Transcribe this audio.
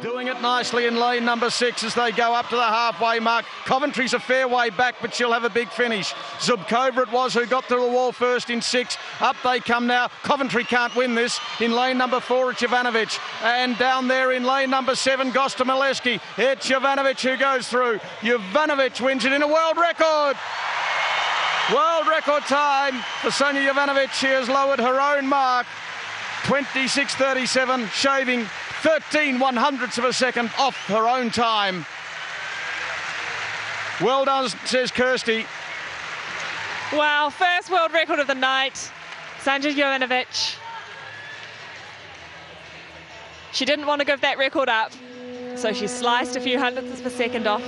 Doing it nicely in lane number six as they go up to the halfway mark. Coventry's a fair way back, but she'll have a big finish. Zubkova it was who got to the wall first in six. Up they come now. Coventry can't win this. In lane number four, it's Jovanovic. And down there in lane number seven, Gostomaleski. It's Jovanovic who goes through. Jovanovic wins it in a world record. World record time for Sanja Jovanovic. She has lowered her own mark. 26.37, shaving 13 one hundredths of a second off her own time. Well done, says Kirsty. Wow, first world record of the night. Sanja Jovanovic. She didn't want to give that record up, so she sliced a few hundredths of a second off.